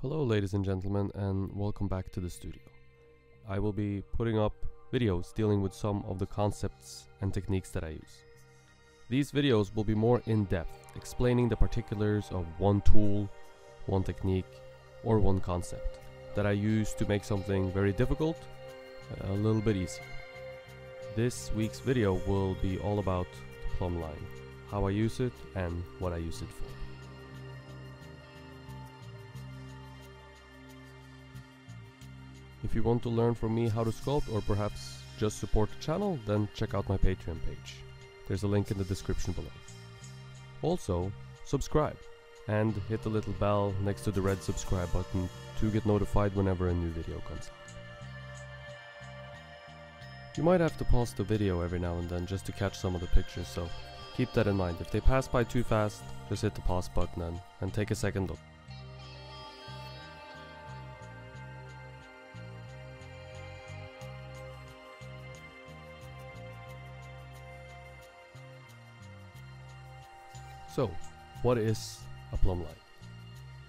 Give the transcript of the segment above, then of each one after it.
Hello ladies and gentlemen and welcome back to the studio. I will be putting up videos dealing with some of the concepts and techniques that I use. These videos will be more in-depth, explaining the particulars of one tool, one technique, or one concept that I use to make something very difficult a little bit easier. This week's video will be all about the plumb line, how I use it and what I use it for. If you want to learn from me how to sculpt or perhaps just support the channel, then check out my Patreon page. There's a link in the description below. Also, subscribe and hit the little bell next to the red subscribe button to get notified whenever a new video comes out. You might have to pause the video every now and then just to catch some of the pictures, so keep that in mind. If they pass by too fast, just hit the pause button and, and take a second look. So, what is a plumb line?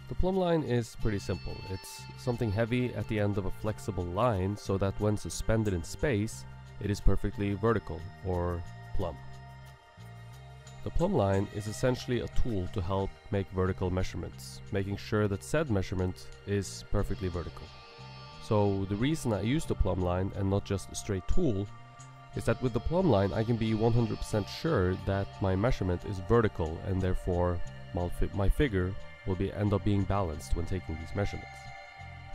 The plumb line is pretty simple. It's something heavy at the end of a flexible line so that when suspended in space, it is perfectly vertical or plumb. The plumb line is essentially a tool to help make vertical measurements, making sure that said measurement is perfectly vertical. So the reason I use the plumb line and not just a straight tool is that with the plumb line I can be 100% sure that my measurement is vertical and therefore my, figure will be end up being balanced when taking these measurements.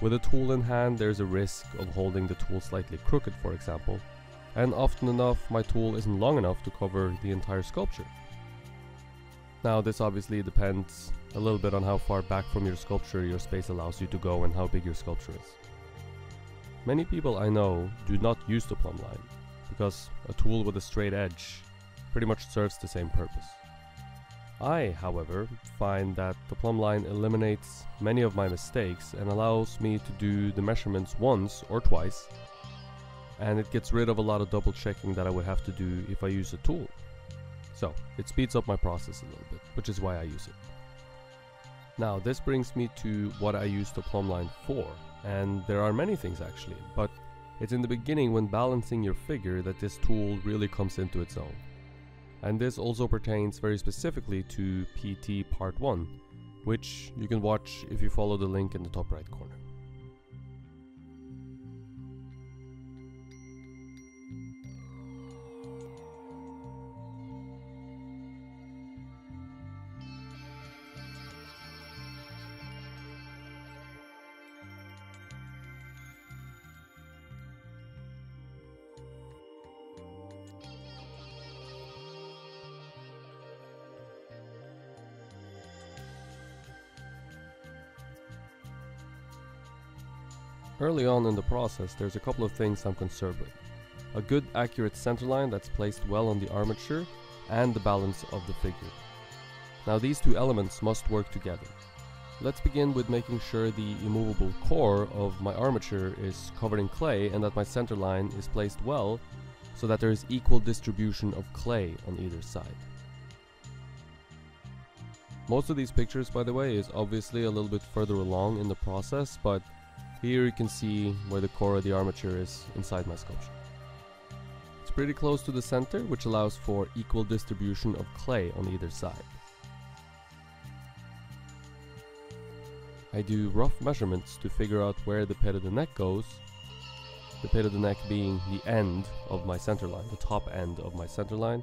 With a tool in hand there's a risk of holding the tool slightly crooked for example, and often enough my tool isn't long enough to cover the entire sculpture. Now this obviously depends a little bit on how far back from your sculpture your space allows you to go and how big your sculpture is. Many people I know do not use the plumb line, because a tool with a straight edge pretty much serves the same purpose. I, however, find that the plumb line eliminates many of my mistakes and allows me to do the measurements once or twice, and it gets rid of a lot of double checking that I would have to do if I use a tool. So, it speeds up my process a little bit, which is why I use it. Now, this brings me to what I use the plumb line for, and there are many things actually, but it's in the beginning when balancing your figure that this tool really comes into its own. And this also pertains very specifically to PT Part 1, which you can watch if you follow the link in the top right corner. Early on in the process, there's a couple of things I'm concerned with. A good accurate centerline that's placed well on the armature and the balance of the figure. Now these two elements must work together. Let's begin with making sure the immovable core of my armature is covered in clay and that my center line is placed well so that there is equal distribution of clay on either side. Most of these pictures by the way is obviously a little bit further along in the process but here you can see where the core of the armature is inside my sculpture. It's pretty close to the center, which allows for equal distribution of clay on either side. I do rough measurements to figure out where the pit of the neck goes, the pit of the neck being the end of my center line, the top end of my center line,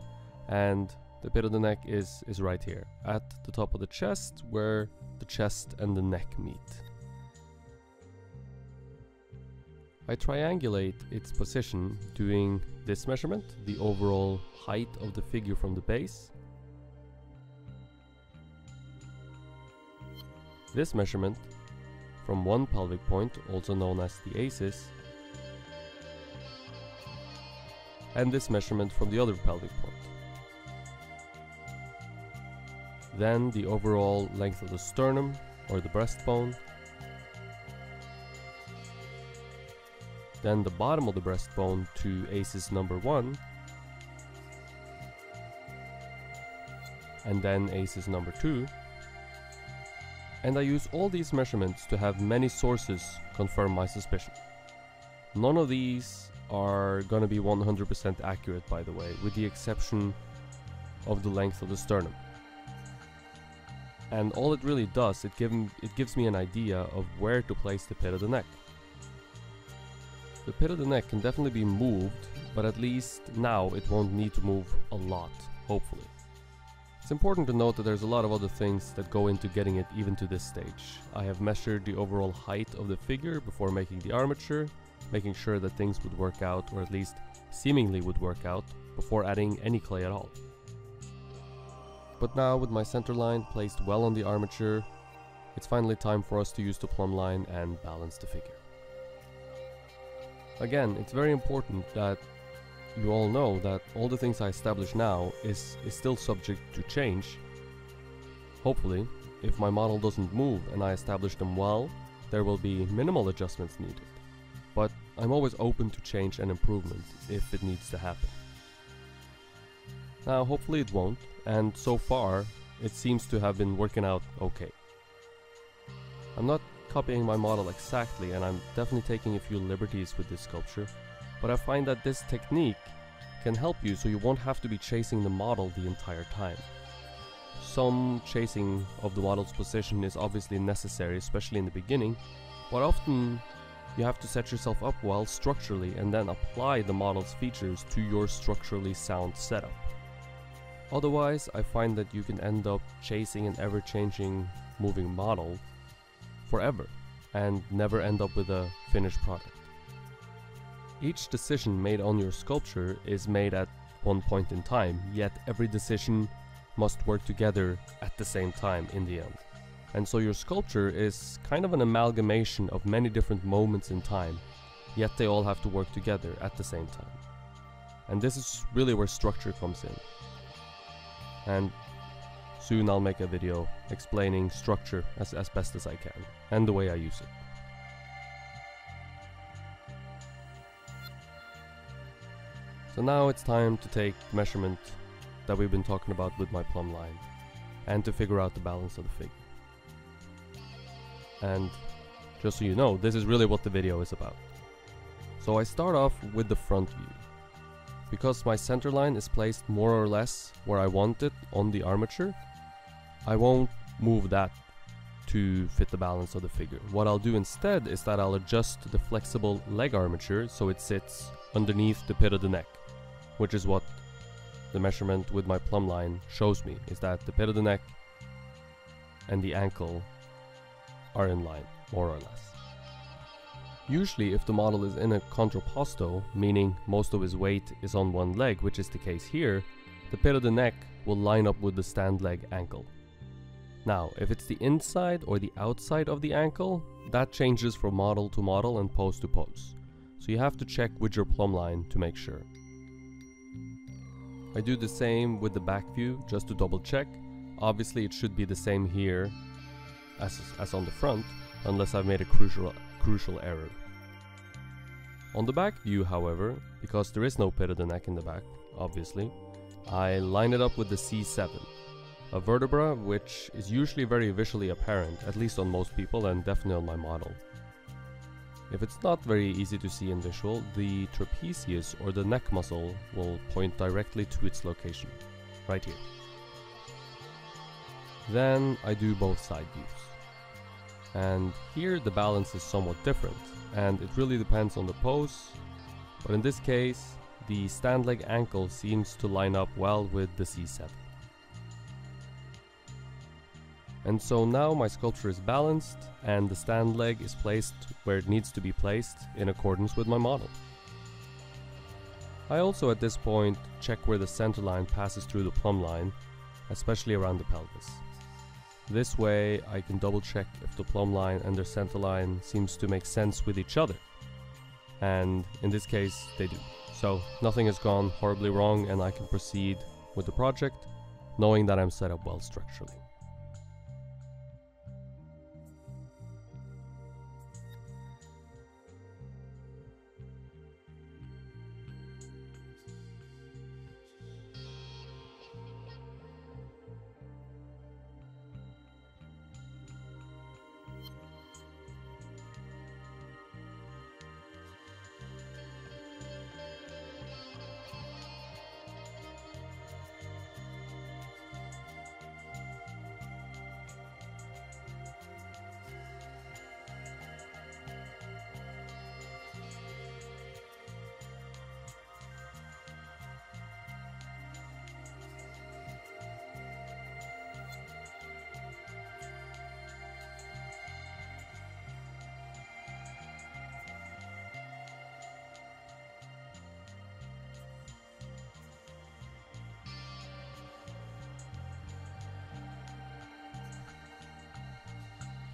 and the pit of the neck is, is right here, at the top of the chest, where the chest and the neck meet. I triangulate its position doing this measurement, the overall height of the figure from the base. This measurement from one pelvic point, also known as the ASIS, and this measurement from the other pelvic point. Then the overall length of the sternum or the breastbone then the bottom of the breastbone to ASIS number 1, and then ASIS number 2, And I use all these measurements to have many sources confirm my suspicion. None of these are gonna be 100% accurate by the way, with the exception of the length of the sternum. And all it really does, it, give, it gives me an idea of where to place the pit of the neck. The pit of the neck can definitely be moved, but at least now it won't need to move a lot, hopefully. It's important to note that there's a lot of other things that go into getting it even to this stage. I have measured the overall height of the figure before making the armature, making sure that things would work out, or at least seemingly would work out, before adding any clay at all. But now with my center line placed well on the armature, it's finally time for us to use the plumb line and balance the figure. Again, it's very important that you all know that all the things I establish now is, is still subject to change. Hopefully, if my model doesn't move and I establish them well, there will be minimal adjustments needed. But I'm always open to change and improvement if it needs to happen. Now, hopefully it won't, and so far, it seems to have been working out okay. I'm not copying my model exactly and I'm definitely taking a few liberties with this sculpture, but I find that this technique can help you so you won't have to be chasing the model the entire time. Some chasing of the model's position is obviously necessary, especially in the beginning, but often you have to set yourself up well structurally and then apply the model's features to your structurally sound setup. Otherwise, I find that you can end up chasing an ever-changing moving model forever and never end up with a finished product. Each decision made on your sculpture is made at one point in time, yet every decision must work together at the same time in the end. And so your sculpture is kind of an amalgamation of many different moments in time, yet they all have to work together at the same time. And this is really where structure comes in. And Soon I'll make a video explaining structure as, as best as I can and the way I use it. So now it's time to take measurement that we've been talking about with my plumb line and to figure out the balance of the figure. And just so you know, this is really what the video is about. So I start off with the front view. Because my center line is placed more or less where I want it on the armature, I won't move that to fit the balance of the figure. What I'll do instead is that I'll adjust the flexible leg armature so it sits underneath the pit of the neck, which is what the measurement with my plumb line shows me, is that the pit of the neck and the ankle are in line, more or less. Usually if the model is in a contrapposto, meaning most of his weight is on one leg, which is the case here, the pit of the neck will line up with the stand leg ankle. Now, if it's the inside or the outside of the ankle, that changes from model to model and pose to pose. So you have to check with your plumb line to make sure. I do the same with the back view just to double check. Obviously it should be the same here as, as on the front, unless I've made a crucial, crucial error. On the back view, however, because there is no pit of the neck in the back, obviously, I line it up with the C7 a vertebra which is usually very visually apparent, at least on most people and definitely on my model. If it's not very easy to see in visual, the trapezius or the neck muscle will point directly to its location, right here. Then I do both side views. And here the balance is somewhat different, and it really depends on the pose, but in this case, the stand leg ankle seems to line up well with the C7. And so now my sculpture is balanced and the stand leg is placed where it needs to be placed in accordance with my model. I also at this point check where the center line passes through the plumb line, especially around the pelvis. This way I can double check if the plumb line and the center line seems to make sense with each other. And in this case they do. So nothing has gone horribly wrong and I can proceed with the project knowing that I'm set up well structurally.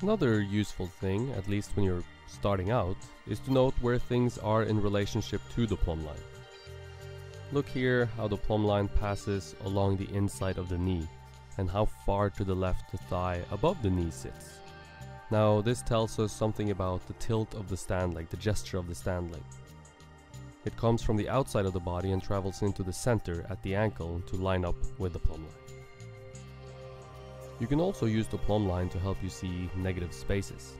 Another useful thing, at least when you're starting out, is to note where things are in relationship to the plumb line. Look here how the plumb line passes along the inside of the knee and how far to the left the thigh above the knee sits. Now this tells us something about the tilt of the stand leg, the gesture of the stand leg. It comes from the outside of the body and travels into the center at the ankle to line up with the plumb line. You can also use the plumb line to help you see negative spaces.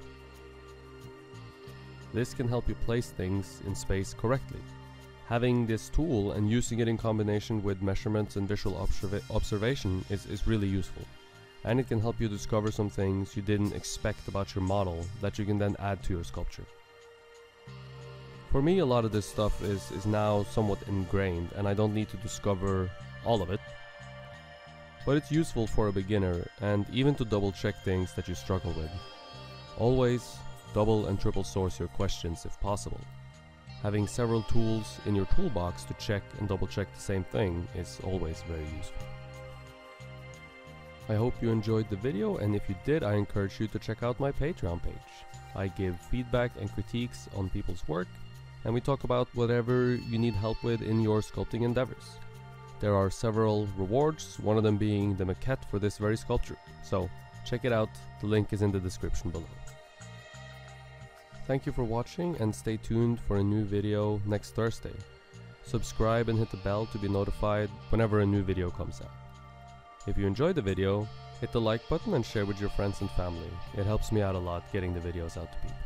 This can help you place things in space correctly. Having this tool and using it in combination with measurements and visual observa observation is, is really useful. And it can help you discover some things you didn't expect about your model that you can then add to your sculpture. For me, a lot of this stuff is, is now somewhat ingrained and I don't need to discover all of it. But it's useful for a beginner and even to double check things that you struggle with. Always double and triple source your questions if possible. Having several tools in your toolbox to check and double check the same thing is always very useful. I hope you enjoyed the video and if you did I encourage you to check out my Patreon page. I give feedback and critiques on people's work and we talk about whatever you need help with in your sculpting endeavors. There are several rewards, one of them being the maquette for this very sculpture, so check it out, the link is in the description below. Thank you for watching and stay tuned for a new video next Thursday. Subscribe and hit the bell to be notified whenever a new video comes out. If you enjoyed the video, hit the like button and share with your friends and family. It helps me out a lot getting the videos out to people.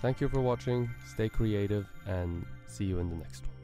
Thank you for watching, stay creative, and see you in the next one.